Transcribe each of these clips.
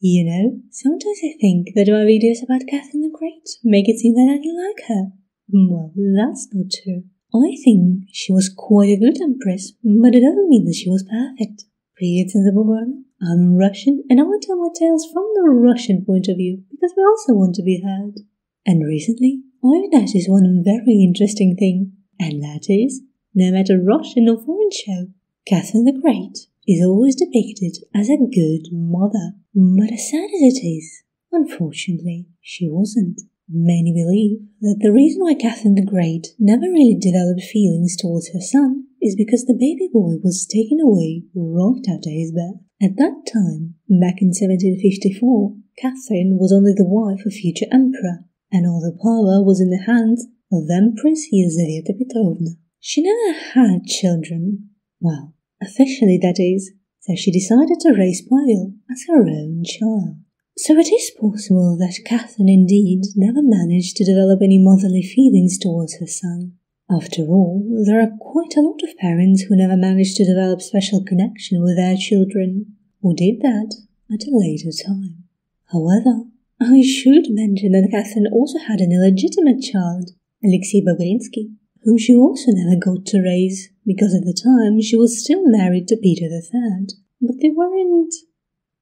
You know, sometimes I think that my videos about Catherine the Great make it seem that I don't like her. Well, that's not true. I think she was quite a good empress, but it doesn't mean that she was perfect. Привет, Zanzibar. I'm Russian, and I will tell my tales from the Russian point of view because we also want to be heard. And recently, I've noticed one very interesting thing, and that is, no matter Russian or foreign show, Catherine the Great is always depicted as a good mother. But as sad as it is, unfortunately, she wasn't. Many believe that the reason why Catherine the Great never really developed feelings towards her son is because the baby boy was taken away right after his birth. At that time, back in 1754, Catherine was only the wife of future emperor, and all the power was in the hands of Empress Yelizaveta Petrovna. She never had children. Well, officially that is, so she decided to raise Pavel as her own child. So it is possible that Catherine indeed never managed to develop any motherly feelings towards her son. After all, there are quite a lot of parents who never managed to develop special connection with their children, or did that at a later time. However, I should mention that Catherine also had an illegitimate child, Alexei Bobrinsky, whom she also never got to raise because at the time she was still married to Peter III. But they weren't,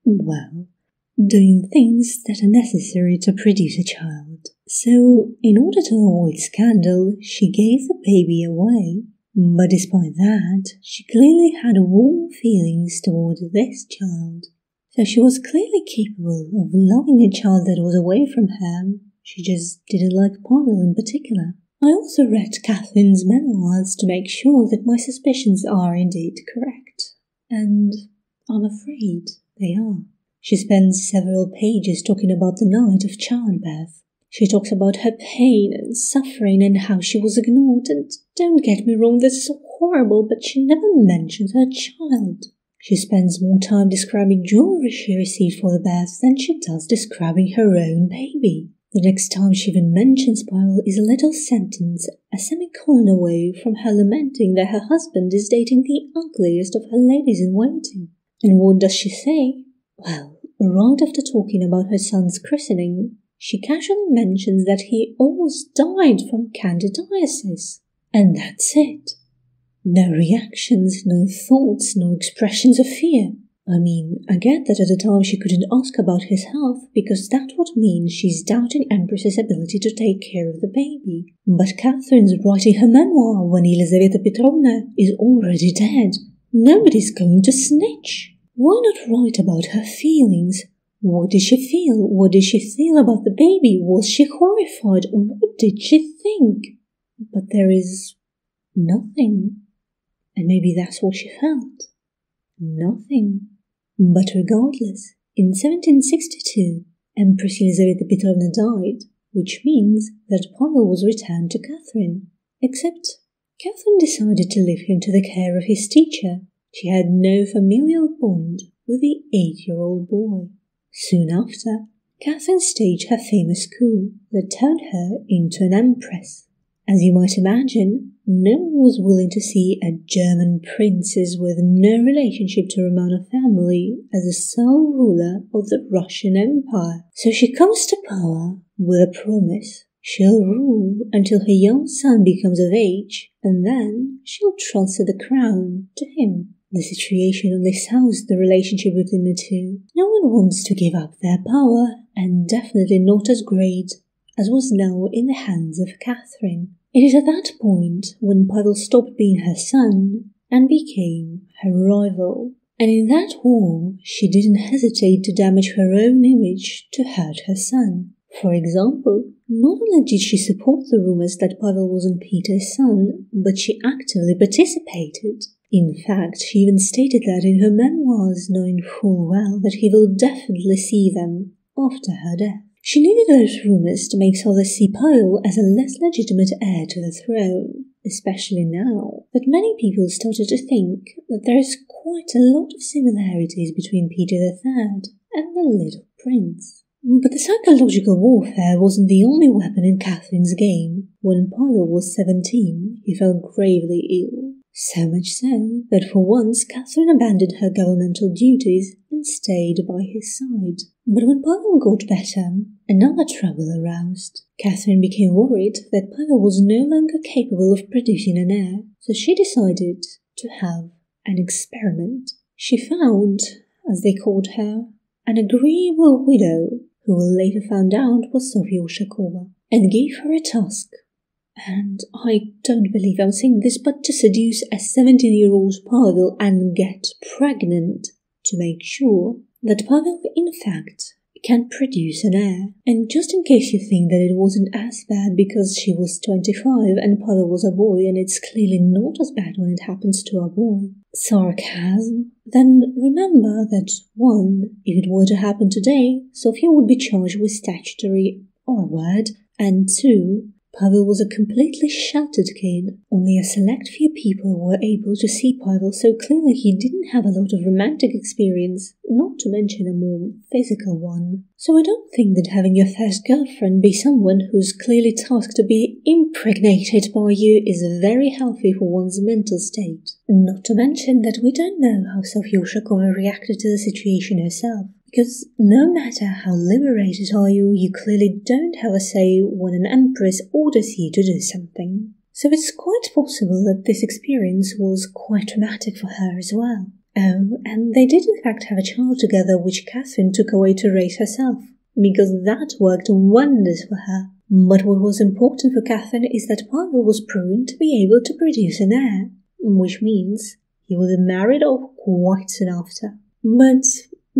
well, doing things that are necessary to produce a child. So, in order to avoid scandal, she gave the baby away. But despite that, she clearly had warm feelings toward this child. So she was clearly capable of loving a child that was away from her. She just didn't like Pavel in particular. I also read Catherine's memoirs to make sure that my suspicions are indeed correct. And I'm afraid they are. She spends several pages talking about the night of childbirth. She talks about her pain and suffering and how she was ignored. And don't get me wrong, this is horrible, but she never mentions her child. She spends more time describing jewelry she received for the birth than she does describing her own baby. The next time she even mentions Pavel is a little sentence, a semicolon away from her lamenting that her husband is dating the ugliest of her ladies in waiting. And what does she say? Well, right after talking about her son's christening, she casually mentions that he almost died from candidiasis. And that's it. No reactions, no thoughts, no expressions of fear. I mean, I get that at the time she couldn't ask about his health because that would mean she's doubting Empress's ability to take care of the baby. But Catherine's writing her memoir when Elizaveta Petrovna is already dead. Nobody's going to snitch. Why not write about her feelings? What did she feel? What did she feel about the baby? Was she horrified? What did she think? But there is nothing. And maybe that's what she felt. Nothing. But regardless, in 1762, Empress Elizaveta Petrovna died, which means that Pavel was returned to Catherine. Except Catherine decided to leave him to the care of his teacher, she had no familial bond with the eight year old boy. Soon after, Catherine staged her famous coup that turned her into an empress. As you might imagine, no one was willing to see a German princess with no relationship to the Romanov family as the sole ruler of the Russian Empire. So she comes to power with a promise. She'll rule until her young son becomes of age, and then she'll transfer the crown to him. The situation only sours the relationship between the two. No one wants to give up their power, and definitely not as great as was now in the hands of Catherine. It is at that point when Pavel stopped being her son and became her rival. And in that war, she didn't hesitate to damage her own image to hurt her son. For example, not only did she support the rumors that Pavel wasn't Peter's son, but she actively participated. In fact, she even stated that in her memoirs, knowing full well that he will definitely see them after her death. She needed those rumors to make see Pavel as a less legitimate heir to the throne, especially now that many people started to think that there is quite a lot of similarities between Peter III and the little prince. But the psychological warfare wasn't the only weapon in Catherine's game. When Pavel was 17, he fell gravely ill So much so that for once Catherine abandoned her governmental duties and stayed by his side. But when Pavel got better, another trouble aroused. Catherine became worried that Pavel was no longer capable of producing an heir, so she decided to have an experiment. She found, as they called her, an agreeable widow who later found out was Sofia Ushakova, and gave her a task and I don't believe I'm saying this, but to seduce a 17 year old Pavel and get pregnant to make sure that Pavel, in fact, can produce an heir. And just in case you think that it wasn't as bad because she was 25 and Pavel was a boy, and it's clearly not as bad when it happens to a boy, sarcasm, then remember that one, if it were to happen today, Sofia would be charged with statutory R word, and two, Pavel was a completely sheltered kid. Only a select few people were able to see Pavel, so clearly he didn't have a lot of romantic experience, not to mention a more physical one. So I don't think that having your first girlfriend be someone who's clearly tasked to be impregnated by you is very healthy for one's mental state. Not to mention that we don't know how Sofia Ushakova reacted to the situation herself. Because no matter how liberated are you, you clearly don't have a say when an empress orders you to do something. So it's quite possible that this experience was quite traumatic for her as well. Oh, and they did in fact have a child together which Catherine took away to raise herself, because that worked wonders for her. But what was important for Catherine is that Pavel was proven to be able to produce an heir, which means he was married off quite soon after. But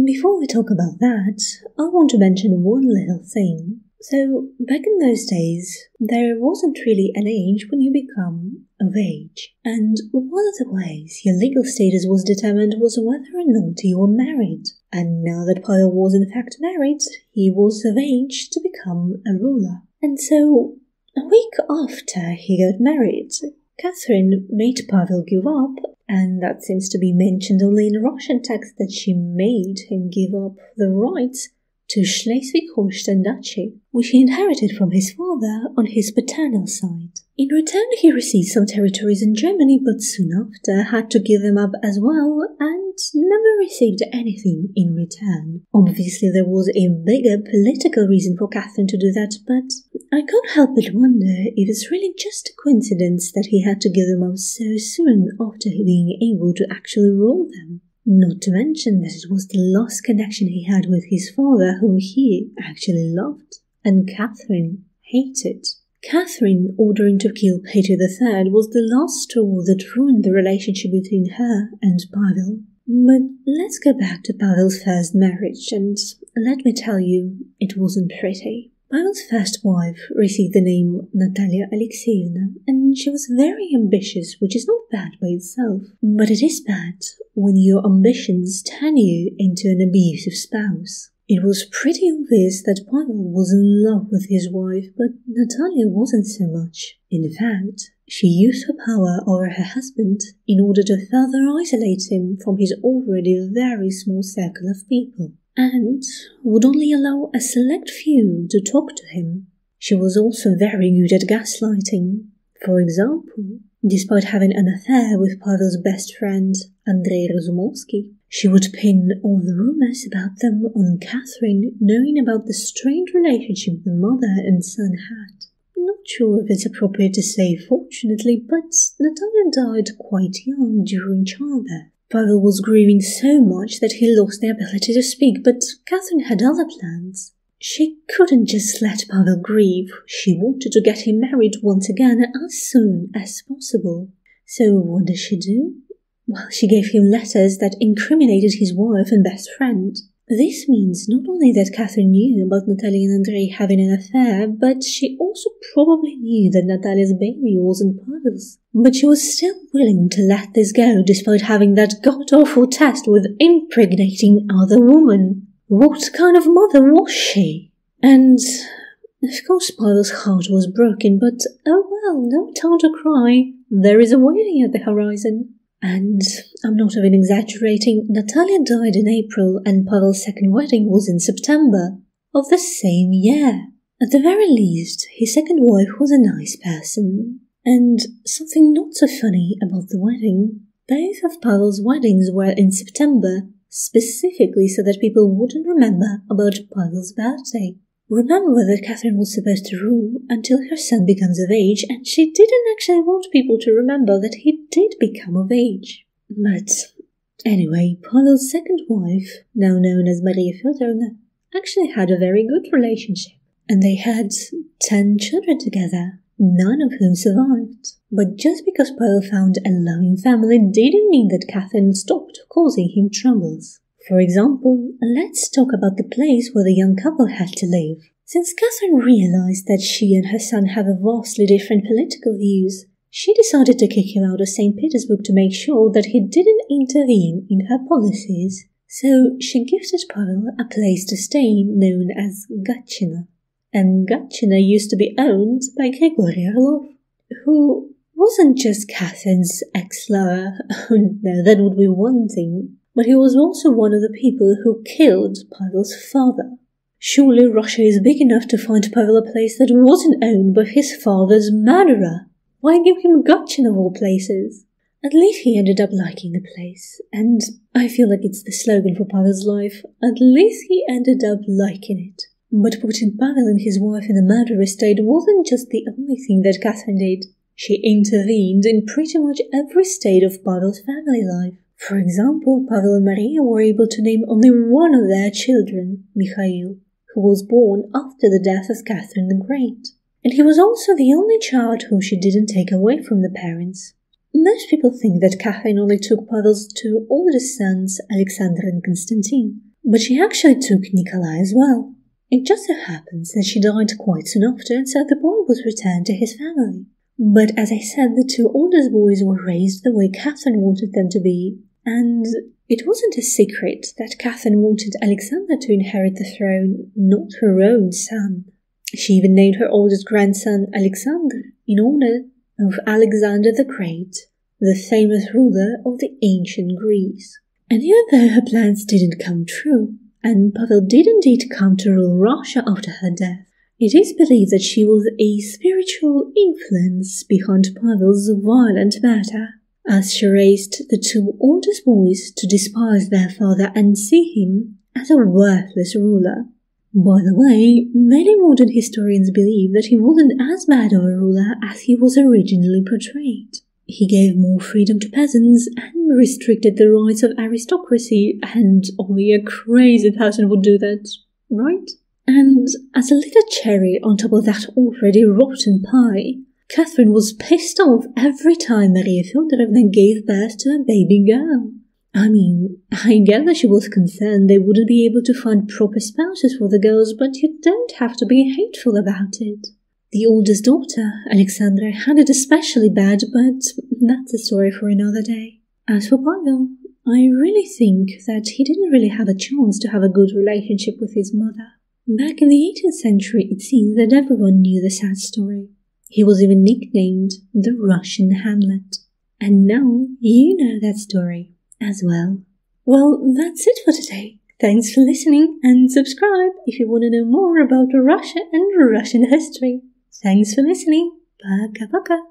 before we talk about that, I want to mention one little thing. So, back in those days, there wasn't really an age when you become of age. And one of the ways your legal status was determined was whether or not you were married. And now that Pavel was in fact married, he was of age to become a ruler. And so, a week after he got married, Catherine made Pavel give up and that seems to be mentioned only in Russian text that she made him give up the rights to Schleswig-Holstein Duchy, which he inherited from his father on his paternal side. In return, he received some territories in Germany, but soon after had to give them up as well and never received anything in return. Obviously, there was a bigger political reason for Catherine to do that, but I can't help but wonder if it's really just a coincidence that he had to give them up so soon after being able to actually rule them. Not to mention that it was the last connection he had with his father, whom he actually loved, and Catherine hated. Catherine ordering to kill Peter III was the last straw that ruined the relationship between her and Pavel. But let's go back to Pavel's first marriage, and let me tell you, it wasn't pretty. Pavel's first wife received the name Natalia Alexeyevna, and she was very ambitious, which is not bad by itself. But it is bad when your ambitions turn you into an abusive spouse. It was pretty obvious that Pavel was in love with his wife, but Natalia wasn't so much. In fact, she used her power over her husband in order to further isolate him from his already very small circle of people, and would only allow a select few to talk to him. She was also very good at gaslighting. For example, despite having an affair with Pavel's best friend, Andrei Razumovsky, she would pin all the rumors about them on Catherine, knowing about the strained relationship the mother and son had. Not sure if it's appropriate to say fortunately, but Natalia died quite young during childbirth. Pavel was grieving so much that he lost the ability to speak, but Catherine had other plans. She couldn't just let Pavel grieve. She wanted to get him married once again as soon as possible. So what did she do? Well, she gave him letters that incriminated his wife and best friend. This means not only that Catherine knew about Natalia and Andrei having an affair, but she also probably knew that Natalia's baby wasn't Pavel's. But she was still willing to let this go despite having that god-awful test with impregnating other women. What kind of mother was she? And of course Pavel's heart was broken, but oh well, no time to cry. There is a wedding at the horizon. And I'm not even exaggerating, Natalia died in April and Pavel's second wedding was in September of the same year. At the very least, his second wife was a nice person. And something not so funny about the wedding. Both of Pavel's weddings were in September, specifically so that people wouldn't remember about Pavel's birthday. Remember that Catherine was supposed to rule until her son becomes of age, and she didn't actually want people to remember that he did become of age. But anyway, Pavel's second wife, now known as Maria Feodorovna, actually had a very good relationship, and they had ten children together, none of whom survived. But just because Pavel found a loving family didn't mean that Catherine stopped causing him troubles. For example, let's talk about the place where the young couple had to live. Since Catherine realized that she and her son have a vastly different political views, she decided to kick him out of St. Petersburg to make sure that he didn't intervene in her policies. So she gifted Pavel a place to stay known as Gatchina. And Gatchina used to be owned by Grigory Orlov, who wasn't just Catherine's ex-lover. no, that would be one thing but he was also one of the people who killed Pavel's father. Surely Russia is big enough to find Pavel a place that wasn't owned by his father's murderer. Why give him Gatchina of all places? At least he ended up liking the place, and I feel like it's the slogan for Pavel's life. At least he ended up liking it. But putting Pavel and his wife in the murder estate wasn't just the only thing that Catherine did. She intervened in pretty much every state of Pavel's family life. For example, Pavel and Maria were able to name only one of their children, Mikhail, who was born after the death of Catherine the Great. And he was also the only child whom she didn't take away from the parents. Most people think that Catherine only took Pavel's two oldest sons, Alexander and Constantine, but she actually took Nikolai as well. It just so happens that she died quite soon after, and so the boy was returned to his family. But as I said, the two oldest boys were raised the way Catherine wanted them to be, and it wasn't a secret that Catherine wanted Alexander to inherit the throne, not her own son. She even named her oldest grandson Alexander in honor of Alexander the Great, the famous ruler of the ancient Greece. And even though her plans didn't come true, and Pavel did indeed come to rule Russia after her death, it is believed that she was a spiritual influence behind Pavel's violent murder as she raised the two oldest boys to despise their father and see him as a worthless ruler. By the way, many modern historians believe that he wasn't as bad of a ruler as he was originally portrayed. He gave more freedom to peasants and restricted the rights of aristocracy, and only a crazy person would do that, right? And as a little cherry on top of that already rotten pie, Catherine was pissed off every time Maria Feodorovna gave birth to a baby girl. I mean, I get that she was concerned they wouldn't be able to find proper spouses for the girls, but you don't have to be hateful about it. The oldest daughter, Alexandra, had it especially bad, but that's a story for another day. As for Pavel, I really think that he didn't really have a chance to have a good relationship with his mother. Back in the 18th century, it seems that everyone knew the sad story. He was even nicknamed the Russian Hamlet. And now you know that story as well. Well, that's it for today. Thanks for listening and subscribe if you want to know more about Russia and Russian history. Thanks for listening. Пока-пока.